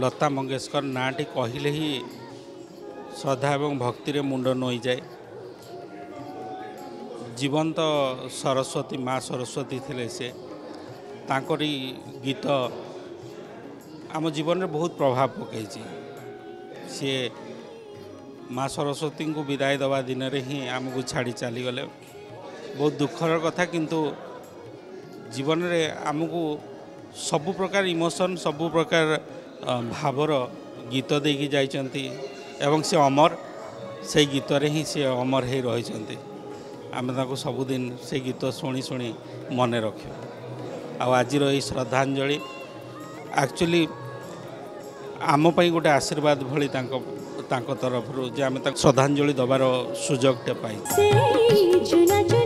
লতা মঙ্গেশকর নাঁটি কহিলে হি শ্রদ্ধা এবং ভক্তিরে মুন্ড নই যায় জীবন্ত সরস্বতী মা সরস্বতী লে সে তাঁকরি গীত আম জীবনের বহুত প্রভাব পকাইছে সি মা সরস্বতী বিদায় দেওয়া দিনের হি আমি ছাড়ি চালগলে বহু দুঃখর কথা কিন্তু ଜୀବନରେ ଆମକୁ ସବୁ ପ୍ରକାର ଇମୋସନ୍ ସବୁ ପ୍ରକାର ଭାବର ଗୀତ ଦେଇକି ଯାଇଛନ୍ତି ଏବଂ ସେ ଅମର ସେଇ ଗୀତରେ ହିଁ ସେ ଅମର ହେଇ ରହିଛନ୍ତି ଆମେ ତାଙ୍କୁ ସବୁଦିନ ସେ ଗୀତ ଶୁଣି ଶୁଣି ମନେ ରଖୁ ଆଉ ଆଜିର ଏଇ ଶ୍ରଦ୍ଧାଞ୍ଜଳି ଆକ୍ଚୁଆଲି ଆମ ପାଇଁ ଗୋଟେ ଆଶୀର୍ବାଦ ଭଳି ତାଙ୍କ ତାଙ୍କ ତରଫରୁ ଯେ ଆମେ ତାଙ୍କୁ ଶ୍ରଦ୍ଧାଞ୍ଜଳି ଦେବାର ସୁଯୋଗଟେ ପାଇଛୁ